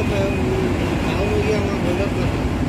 Bang, kamu yang.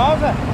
pausa?